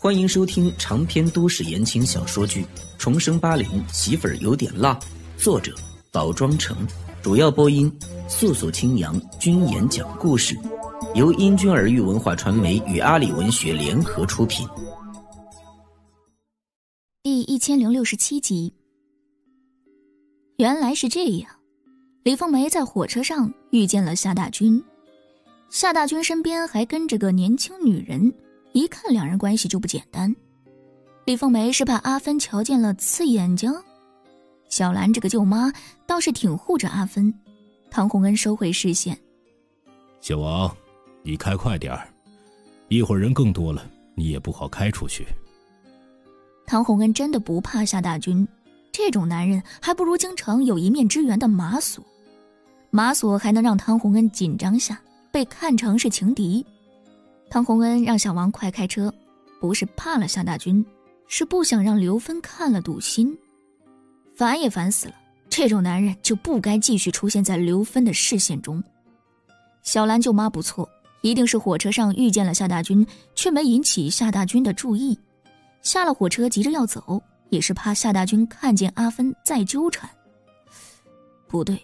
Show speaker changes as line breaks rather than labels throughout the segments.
欢迎收听长篇都市言情小说剧《重生八零媳妇儿有点辣》，作者宝庄城，主要播音素素清扬君言讲故事，由英君儿育文化传媒与阿里文学联合出品。
第一千零六十七集，原来是这样，李凤梅在火车上遇见了夏大军，夏大军身边还跟着个年轻女人。一看两人关系就不简单，李凤梅是怕阿芬瞧见了刺眼睛，小兰这个舅妈倒是挺护着阿芬。唐洪恩收回视线，
小王，你开快点儿，一会儿人更多了，你也不好开出去。
唐洪恩真的不怕夏大军，这种男人还不如京城有一面之缘的马索，马索还能让唐洪恩紧张下，被看成是情敌。唐洪恩让小王快开车，不是怕了夏大军，是不想让刘芬看了堵心。烦也烦死了，这种男人就不该继续出现在刘芬的视线中。小兰舅妈不错，一定是火车上遇见了夏大军，却没引起夏大军的注意。下了火车急着要走，也是怕夏大军看见阿芬再纠缠。不对，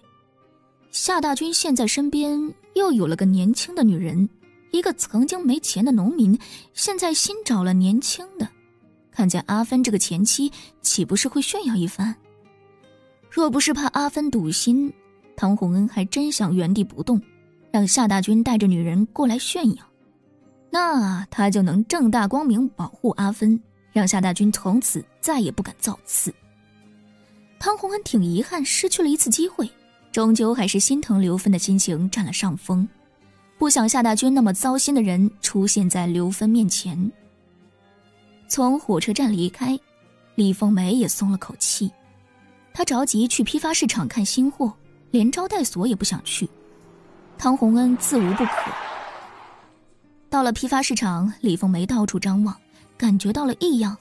夏大军现在身边又有了个年轻的女人。一个曾经没钱的农民，现在新找了年轻的，看见阿芬这个前妻，岂不是会炫耀一番？若不是怕阿芬堵心，唐洪恩还真想原地不动，让夏大军带着女人过来炫耀，那他就能正大光明保护阿芬，让夏大军从此再也不敢造次。唐洪恩挺遗憾失去了一次机会，终究还是心疼刘芬的心情占了上风。不想夏大军那么糟心的人出现在刘芬面前。从火车站离开，李凤梅也松了口气。她着急去批发市场看新货，连招待所也不想去。汤洪恩自无不可。到了批发市场，李凤梅到处张望，感觉到了异样。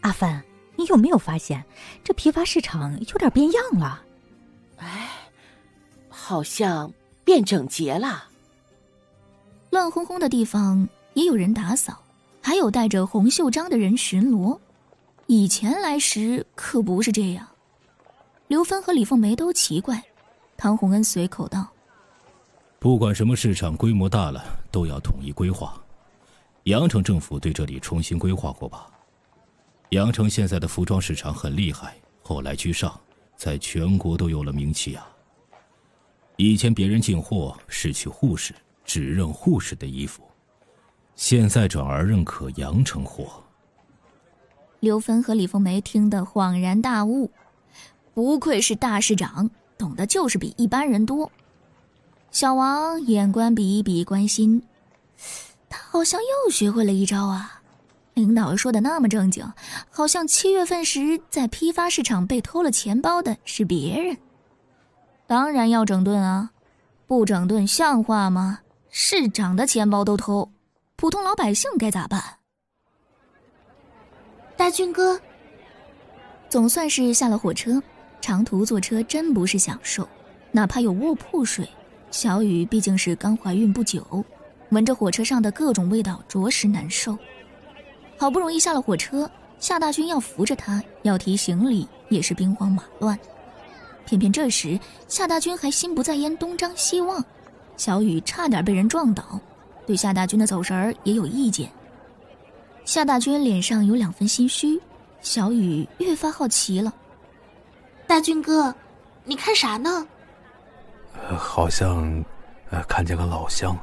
阿芬，你有没有发现这批发市场有点变样了？
哎，好像。变整洁了，
乱哄哄的地方也有人打扫，还有带着红袖章的人巡逻。以前来时可不是这样。刘芬和李凤梅都奇怪。唐洪恩随口道：“
不管什么市场，规模大了都要统一规划。阳城政府对这里重新规划过吧？阳城现在的服装市场很厉害，后来居上，在全国都有了名气啊。”以前别人进货是去护士，只认护士的衣服，现在转而认可阳城货。
刘芬和李凤梅听得恍然大悟，不愧是大市长，懂得就是比一般人多。小王眼观鼻，鼻观心，他好像又学会了一招啊！领导说的那么正经，好像七月份时在批发市场被偷了钱包的是别人。当然要整顿啊！不整顿像话吗？市长的钱包都偷，普通老百姓该咋办？
大军哥，
总算是下了火车。长途坐车真不是享受，哪怕有卧铺睡。小雨毕竟是刚怀孕不久，闻着火车上的各种味道，着实难受。好不容易下了火车，夏大军要扶着她，要提行李，也是兵荒马乱。偏偏这时，夏大军还心不在焉，东张西望，小雨差点被人撞倒，对夏大军的走神儿也有意见。夏大军脸上有两分心虚，小雨越发好奇了。
大军哥，你看啥呢？
呃，好像，呃，看见个老乡，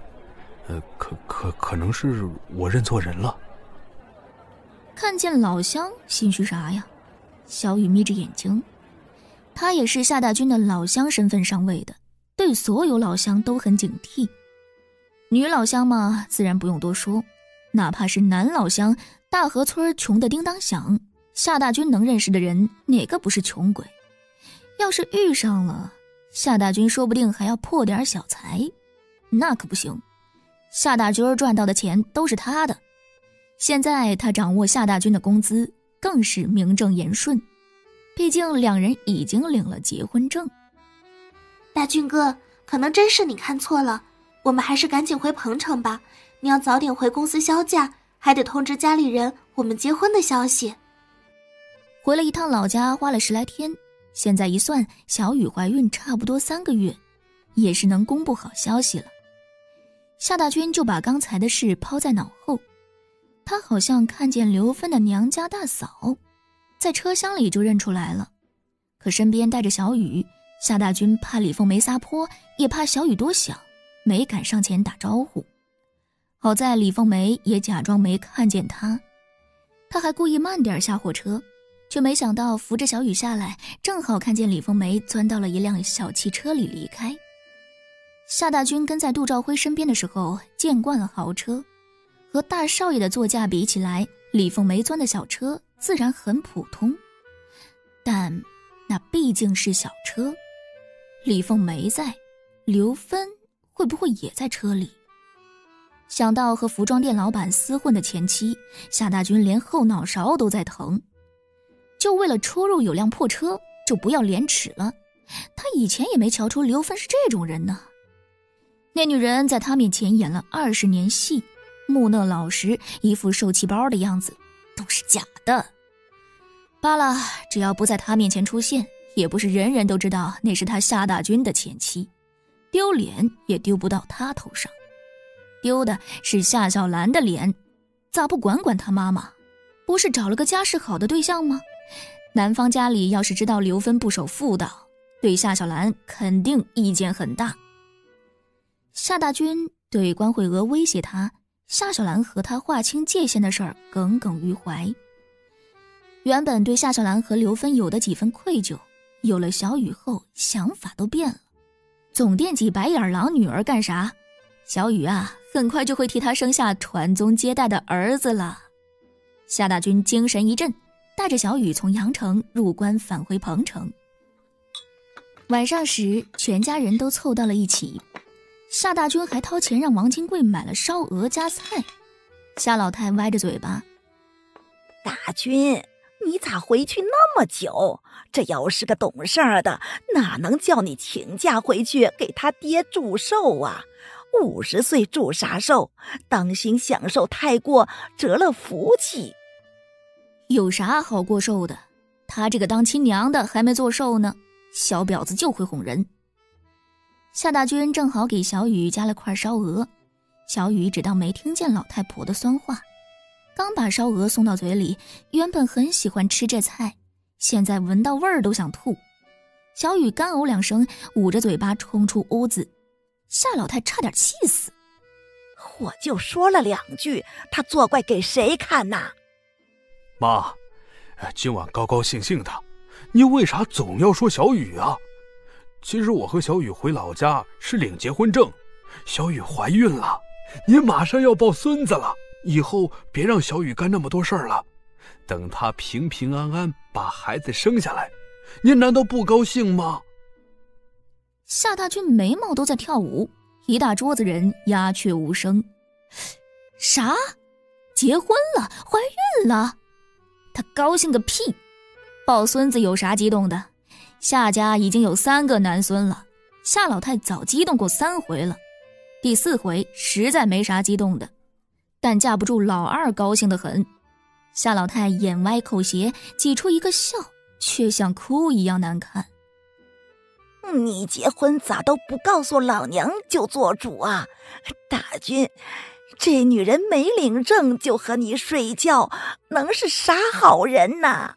呃，可可可能是我认错人了。
看见老乡，心虚啥呀？小雨眯着眼睛。他也是夏大军的老乡身份上位的，对所有老乡都很警惕。女老乡嘛，自然不用多说。哪怕是男老乡，大河村穷的叮当响，夏大军能认识的人哪个不是穷鬼？要是遇上了，夏大军说不定还要破点小财，那可不行。夏大军赚到的钱都是他的，现在他掌握夏大军的工资，更是名正言顺。毕竟两人已经领了结婚证。
大俊哥，可能真是你看错了，我们还是赶紧回彭城吧。你要早点回公司销假，还得通知家里人我们结婚的消息。
回了一趟老家，花了十来天，现在一算，小雨怀孕差不多三个月，也是能公布好消息了。夏大军就把刚才的事抛在脑后，他好像看见刘芬的娘家大嫂，在车厢里就认出来了，可身边带着小雨，夏大军怕李凤梅撒泼，也怕小雨多想，没敢上前打招呼。好在李凤梅也假装没看见他，他还故意慢点下火车。却没想到扶着小雨下来，正好看见李凤梅钻到了一辆小汽车里离开。夏大军跟在杜兆辉身边的时候，见惯了豪车，和大少爷的座驾比起来，李凤梅钻的小车自然很普通。但那毕竟是小车，李凤梅在，刘芬会不会也在车里？想到和服装店老板厮混的前妻，夏大军连后脑勺都在疼。就为了出入有辆破车，就不要廉耻了。他以前也没瞧出刘芬是这种人呢。那女人在他面前演了二十年戏，木讷老实，一副受气包的样子，都是假的。罢了，只要不在他面前出现，也不是人人都知道那是他夏大军的前妻，丢脸也丢不到他头上，丢的是夏小兰的脸。咋不管管他妈妈？不是找了个家世好的对象吗？男方家里要是知道刘芬不守妇道，对夏小兰肯定意见很大。夏大军对关慧娥威胁他夏小兰和他划清界限的事儿耿耿于怀。原本对夏小兰和刘芬有的几分愧疚，有了小雨后想法都变了。总惦记白眼狼女儿干啥？小雨啊，很快就会替他生下传宗接代的儿子了。夏大军精神一振。带着小雨从阳城入关，返回彭城。晚上时，全家人都凑到了一起。夏大军还掏钱让王金贵买了烧鹅加菜。夏老太歪着嘴巴：“
大军，你咋回去那么久？这要是个懂事儿的，哪能叫你请假回去给他爹祝寿啊？五十岁祝啥寿？当心享受太过，折了福气。”
有啥好过寿的？他这个当亲娘的还没做寿呢，小婊子就会哄人。夏大军正好给小雨夹了块烧鹅，小雨只当没听见老太婆的酸话，刚把烧鹅送到嘴里，原本很喜欢吃这菜，现在闻到味儿都想吐。小雨干呕两声，捂着嘴巴冲出屋子，夏老太差点气死。
我就说了两句，他作怪给谁看呐？
妈，今晚高高兴兴的，你为啥总要说小雨啊？其实我和小雨回老家是领结婚证，小雨怀孕了，你马上要抱孙子了，以后别让小雨干那么多事儿了，等她平平安安把孩子生下来，您难道不高兴吗？
夏大军眉毛都在跳舞，一大桌子人鸦雀无声。啥？结婚了？怀孕了？他高兴个屁！抱孙子有啥激动的？夏家已经有三个男孙了，夏老太早激动过三回了，第四回实在没啥激动的，但架不住老二高兴的很。夏老太眼歪口斜，挤出一个笑，却像哭一样难看。
你结婚咋都不告诉老娘就做主啊，大军！这女人没领证就和你睡觉，能是啥好人呐？